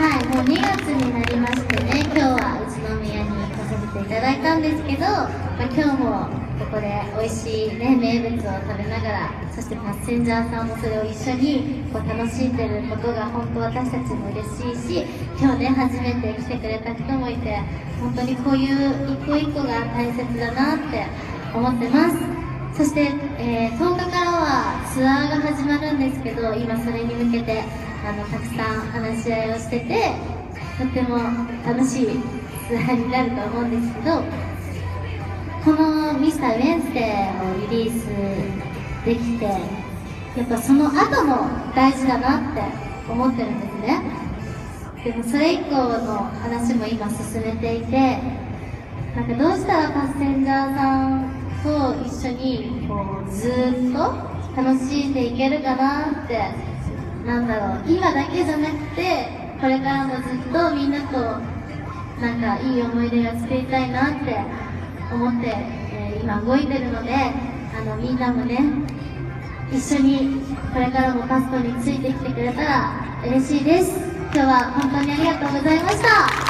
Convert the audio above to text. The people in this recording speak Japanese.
はい、もう2月になりましてね、今日は宇都宮に来させていただいたんですけど、まあ、今日もここで美味しい、ね、名物を食べながら、そしてパッセンジャーさんもそれを一緒にこう楽しんでることが本当私たちも嬉しいし、今日ね、初めて来てくれた人もいて、本当にこういう一個一個が大切だなって思ってます。そして、えー10日からはツアーが始まるんですけど今それに向けてあのたくさん話し合いをしててとっても楽しいツアーになると思うんですけどこの「ミスターウェンズデー」をリリースできてやっぱその後も大事だなって思ってるんですね。でもそれ以降の話も今進めていてなんかどうしたらパッセンジャーさんと一緒にこうずっと楽しんでいけるかなってなんだろう今だけじゃなくてこれからもずっとみんなとなんかいい思い出が作りたいなって思って、えー今動いてるのであのみんなもね一緒にこれからもパストについてきてくれたら嬉しいです。今日は本当にありがとうございました。